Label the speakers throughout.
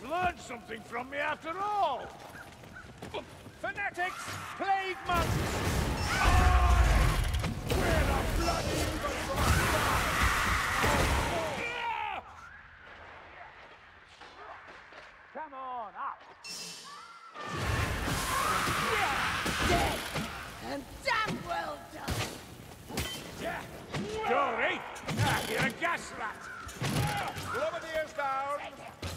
Speaker 1: you've learned something from me after all. Fanatics, plague monks! Where the bloody Come on, up!
Speaker 2: Dead! And damn well done!
Speaker 1: Yeah. Dory! Ah, you're a gas rat! Lower down!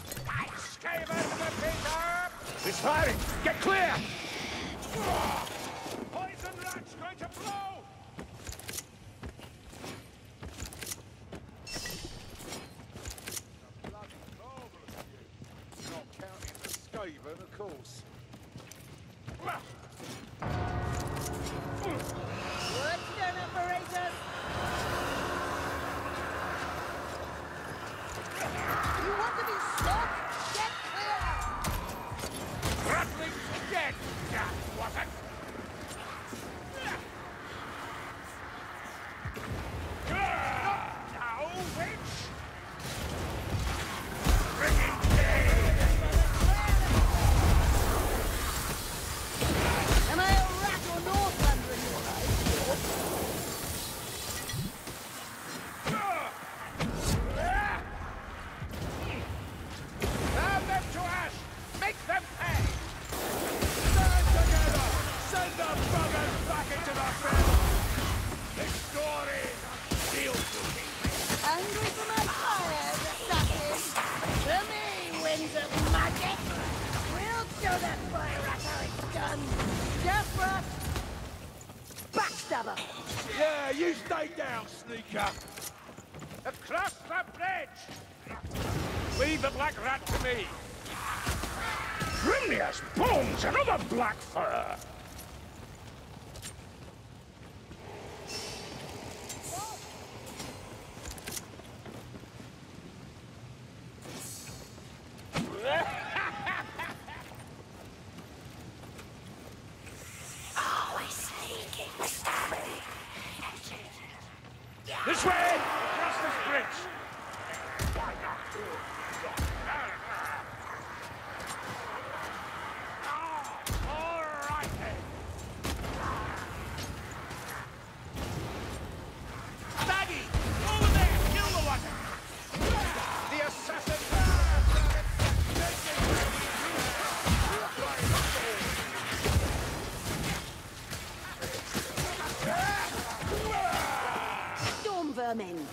Speaker 1: Skaven to Peter! It's firing! Get clear! Poison rat's going to blow!
Speaker 3: Not counting the Skaven, of course.
Speaker 2: Backstabber!
Speaker 1: Yeah, you stay down, sneaker! Across the bridge! Leave the black rat to me! Grimnir's bones! Another black fur!
Speaker 2: Vermin!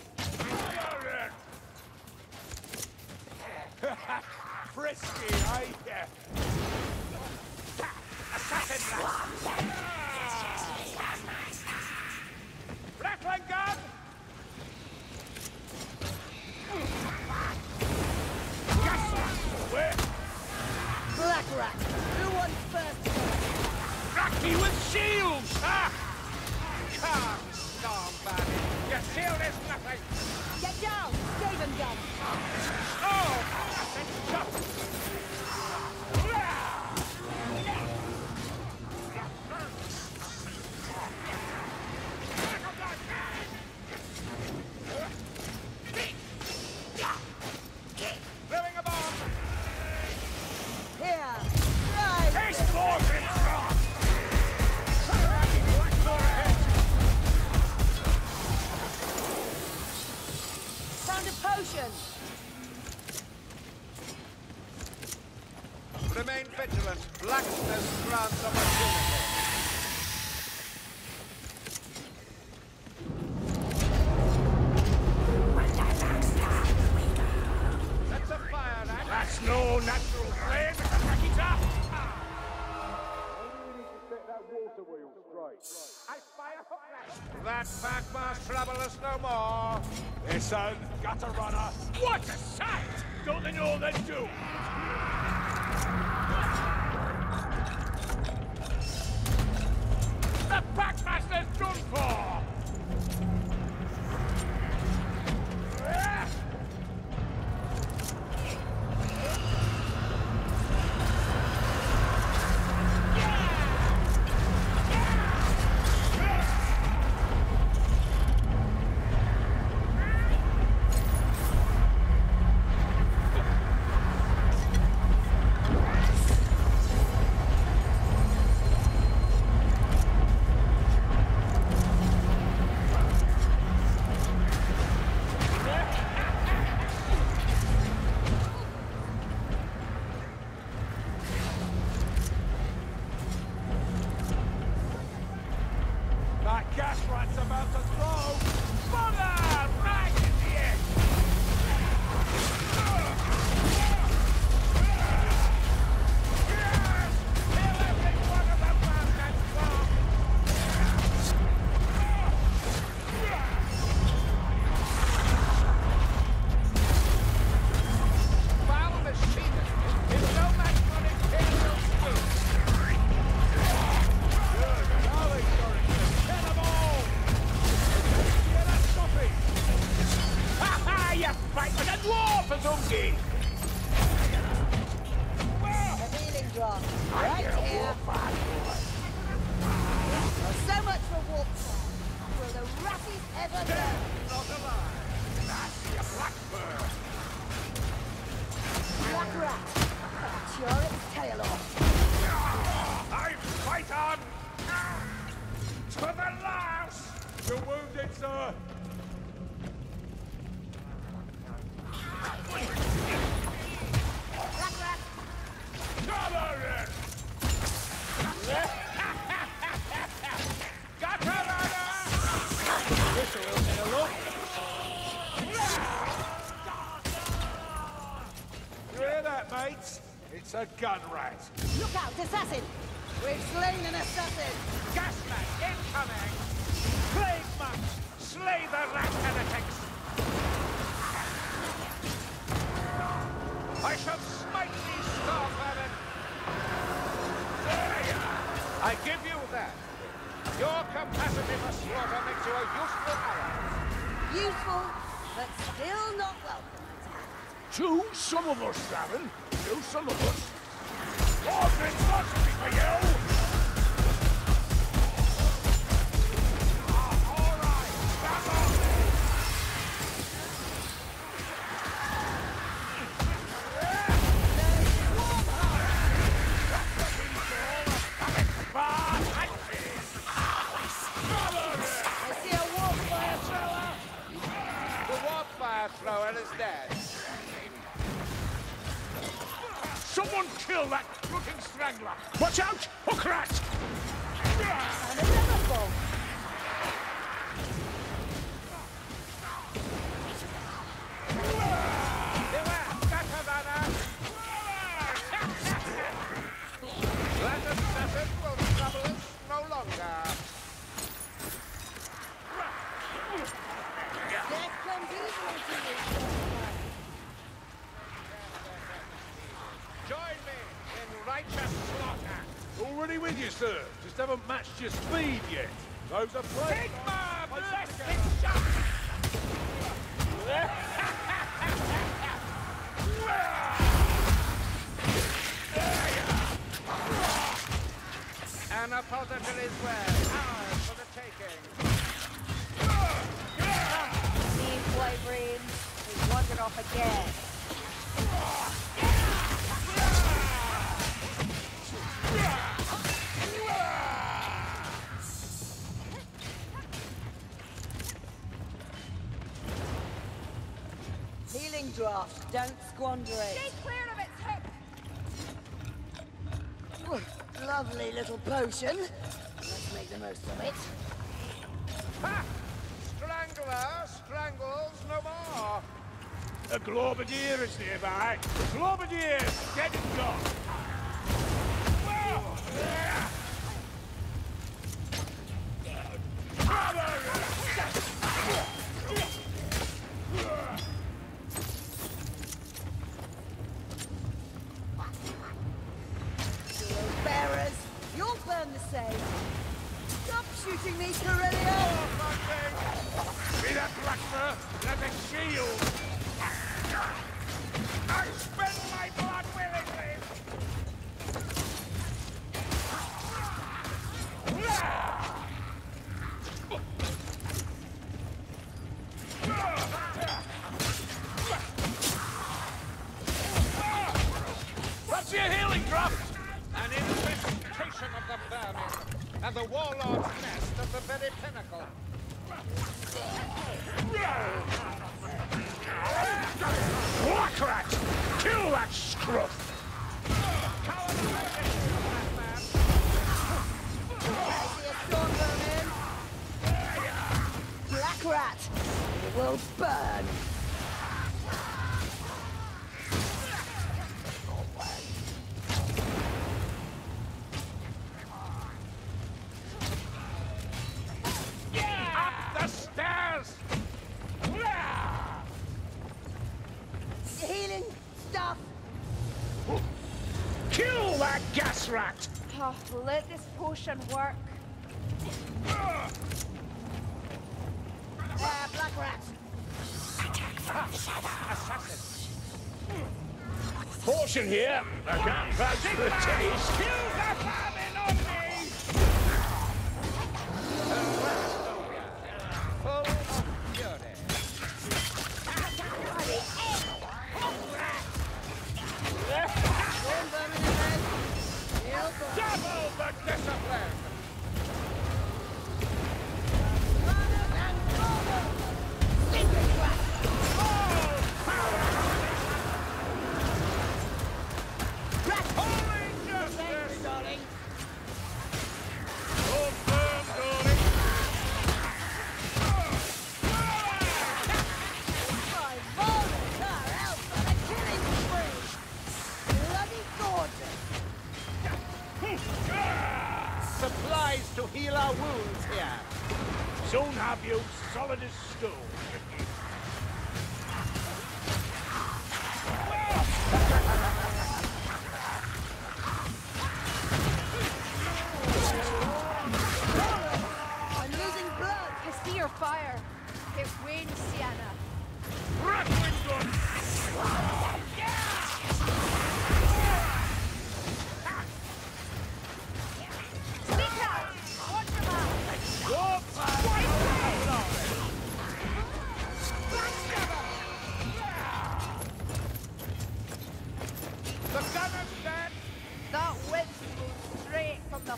Speaker 1: Frisky, eh? Yeah. Assassin Ratling gun! Gas! Where?
Speaker 2: Black rat! Who wants first?
Speaker 1: Rocky with shields! Ah! Shield is nothing!
Speaker 2: Get down! Skaven gun!
Speaker 1: Dwarf, gun rat.
Speaker 3: Look out, assassin. We've slain an assassin.
Speaker 1: Gasman incoming! Plague march! Slay the rat heretics! I shall smite these star vermin! There you are. I give you that. Your capacity for slaughter makes you a useful ally.
Speaker 3: Useful, but still not welcome.
Speaker 1: Two, some of us, Darren. Two, some of us. Lord, it's not for you! Ah, all right, stand off!
Speaker 3: I see a warp fire thrower.
Speaker 2: The warp fire thrower is dead.
Speaker 1: Someone kill that crooked strangler! Watch out! Hook rat!
Speaker 3: And another bomb.
Speaker 2: Slaughter.
Speaker 1: With you, sir. Just haven't matched your speed yet. Those are plague.
Speaker 2: Sigmar, bless
Speaker 1: it!
Speaker 2: it! An oppository's well. Ours for the taking.
Speaker 3: Team play brains. We've wandered off again. Healing draft. Don't squander it.
Speaker 4: Stay clear of its hip!
Speaker 3: Ooh, Lovely little potion. Let's make the most of it.
Speaker 2: Ha! Strangler strangles no more.
Speaker 1: A Globadier is nearby. Globadier! Dead and gone!
Speaker 3: Shield same. Stop shooting me, Kerillian!
Speaker 1: Oh, Be that blackbird! That's a shield!
Speaker 3: Stuff.
Speaker 1: Kill that gas rat!
Speaker 4: Oh, let this potion work.
Speaker 3: Uh, black rat.
Speaker 2: Assassin!
Speaker 1: Portion here. I can't vouch for the taste.
Speaker 2: Kill the famine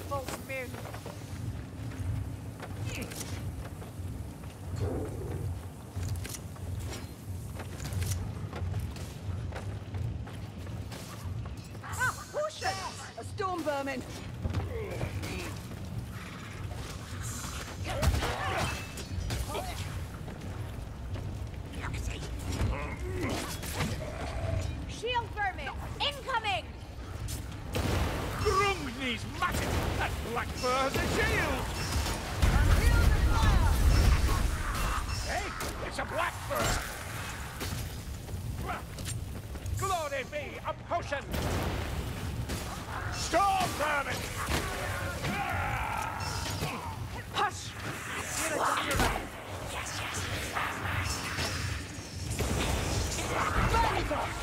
Speaker 2: full
Speaker 1: it's a blackbird!
Speaker 2: Glory be, a potion!
Speaker 1: Storm vermin!
Speaker 4: Hush! A doctor.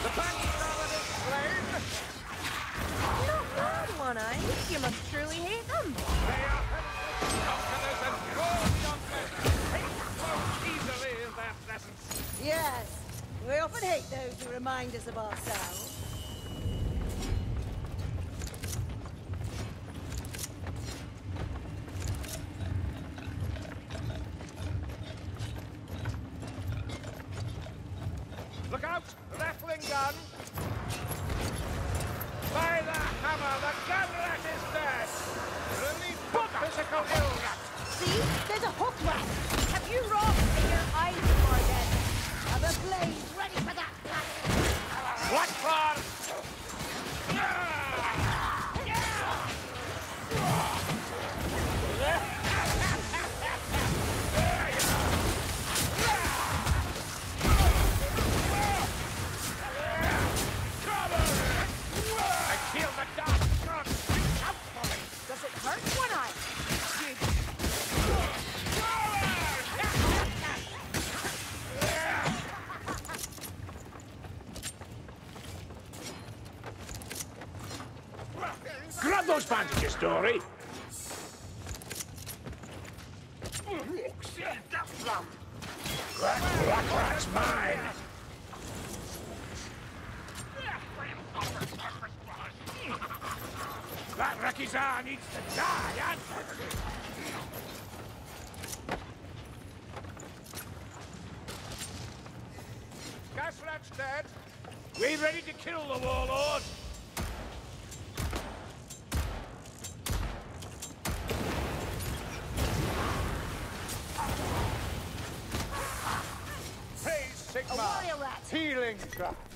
Speaker 2: The background is slain!
Speaker 4: Not bad, One-Eye. You must truly hate them.
Speaker 3: We often hate those who remind us of ourselves.
Speaker 2: Look out! Ratling gun! By the hammer, the gun rat is dead! Physical illness!
Speaker 3: See? There's a hook rat.
Speaker 1: Dory! That black rat's mine! That Rakizar needs to die, and...
Speaker 2: Gas rat's dead!
Speaker 1: We ready to kill the warlord?
Speaker 2: trap.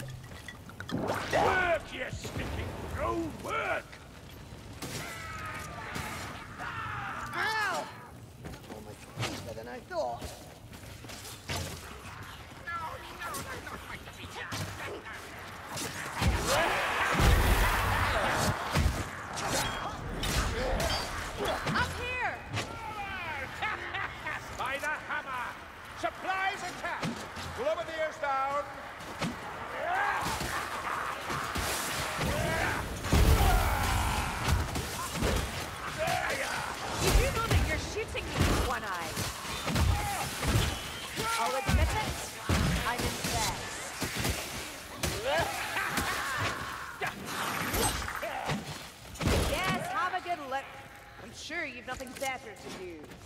Speaker 2: better to do.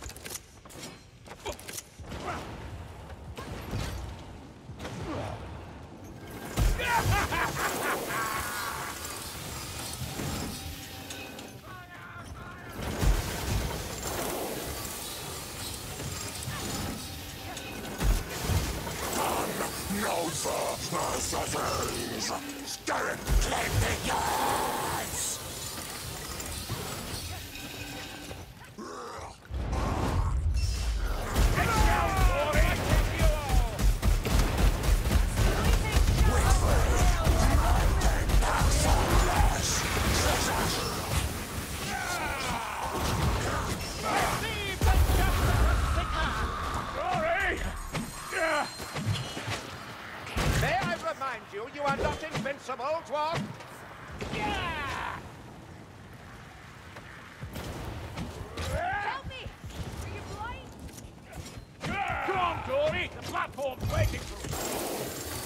Speaker 5: The
Speaker 1: platform's waiting for you.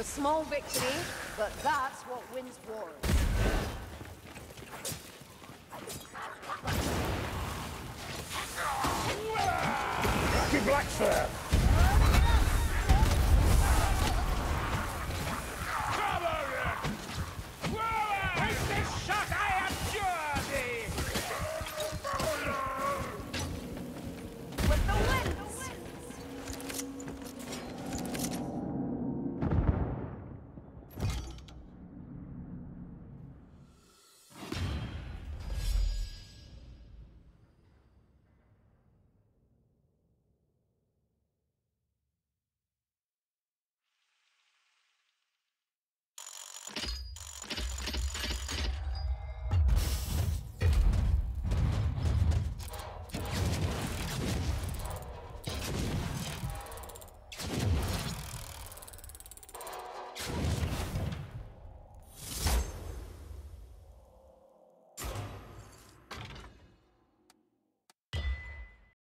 Speaker 4: A small victory, but that's what wins wars. Lucky Blackfur!